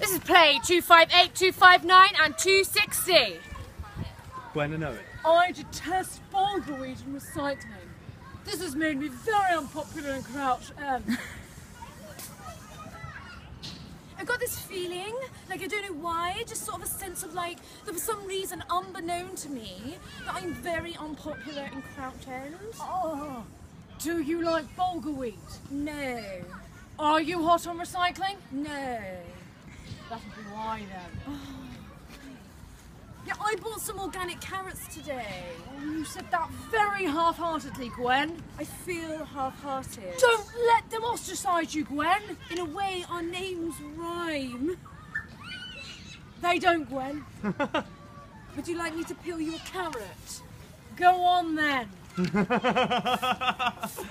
This is play 258, 259 and 260. Gwen, I know it. I detest bulgur wheat and recycling. This has made me very unpopular in Crouch End. Um. I've got this feeling, like I don't know why, just sort of a sense of like, that for some reason unbeknown to me, that I'm very unpopular in Crouch End. Oh, do you like bulgur wheat? No, Are you hot on recycling? no. That'll be why then. Yeah, I bought some organic carrots today. Oh, you said that very half-heartedly, Gwen. I feel half-hearted. Don't let them ostracise you, Gwen. In a way, our names rhyme. They don't, Gwen. Would you like me to peel you a carrot? Go on then.